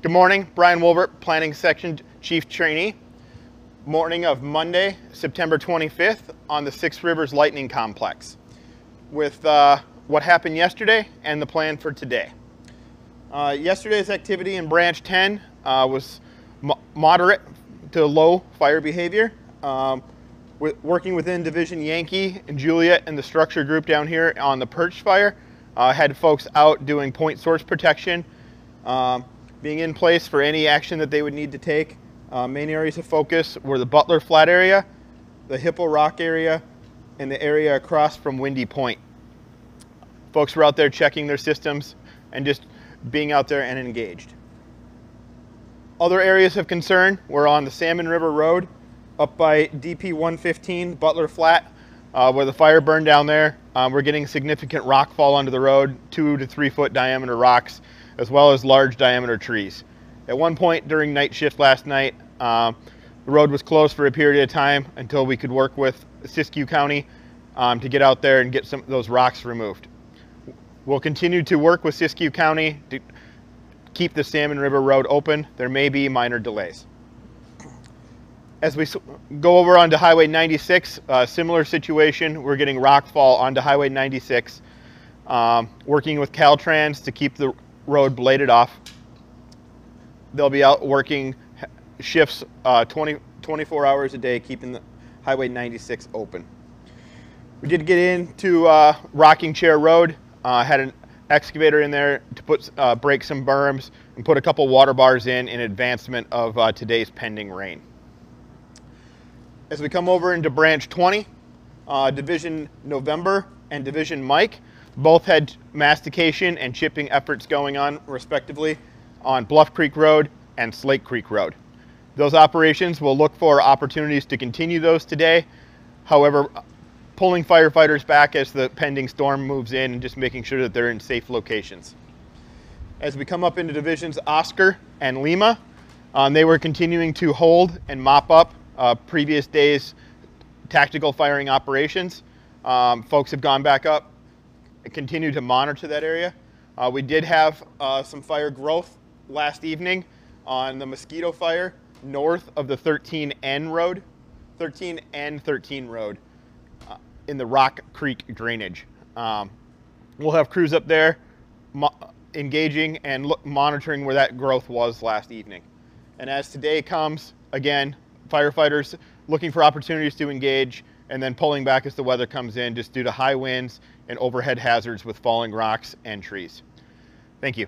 Good morning, Brian Wolbert, Planning Section Chief Trainee. Morning of Monday, September 25th on the Six Rivers Lightning Complex with uh, what happened yesterday and the plan for today. Uh, yesterday's activity in Branch 10 uh, was mo moderate to low fire behavior. Um, with, working within Division Yankee and Juliet and the structure group down here on the Pearch fire, uh, had folks out doing point source protection, um, being in place for any action that they would need to take. Uh, main areas of focus were the Butler Flat area, the Hippo Rock area, and the area across from Windy Point. Folks were out there checking their systems and just being out there and engaged. Other areas of concern were on the Salmon River Road, up by DP 115, Butler Flat, uh, where the fire burned down there. Um, we're getting significant rock fall onto the road, two to three foot diameter rocks, as well as large diameter trees. At one point during night shift last night, um, the road was closed for a period of time until we could work with Siskiyou County um, to get out there and get some of those rocks removed. We'll continue to work with Siskiyou County to keep the Salmon River Road open. There may be minor delays as we go over onto Highway 96, uh, similar situation. We're getting rockfall onto Highway 96, um, working with Caltrans to keep the road bladed off. They'll be out working shifts uh, 20, 24 hours a day, keeping the Highway 96 open. We did get into uh, Rocking Chair Road. Uh, had an excavator in there to put uh, break some berms and put a couple water bars in in advancement of uh, today's pending rain. As we come over into branch 20, uh, division November and division Mike both had mastication and chipping efforts going on respectively on Bluff Creek Road and Slate Creek Road. Those operations will look for opportunities to continue those today. However, pulling firefighters back as the pending storm moves in and just making sure that they're in safe locations. As we come up into divisions Oscar and Lima, um, they were continuing to hold and mop up uh, previous days tactical firing operations. Um, folks have gone back up continue to monitor that area. Uh, we did have uh, some fire growth last evening on the mosquito fire north of the 13N road, 13 n 13 road uh, in the Rock Creek drainage. Um, we'll have crews up there engaging and look, monitoring where that growth was last evening. And as today comes, again, firefighters looking for opportunities to engage and then pulling back as the weather comes in just due to high winds and overhead hazards with falling rocks and trees. Thank you.